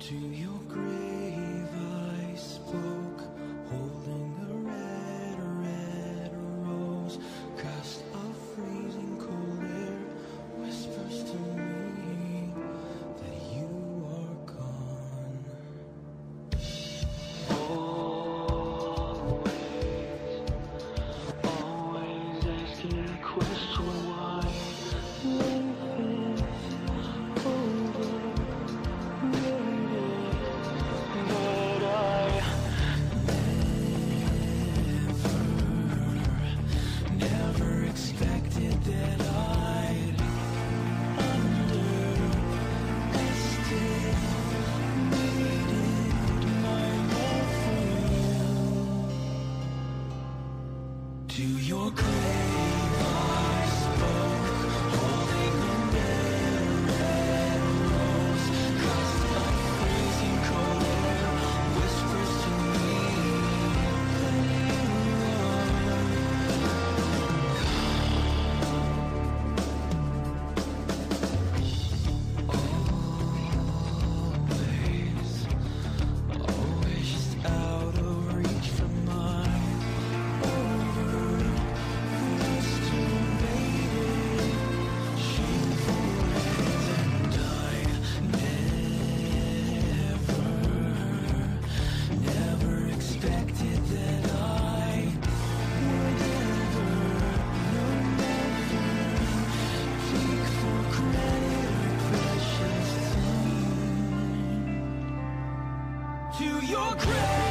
To your grave I spoke. to your grave. to your grave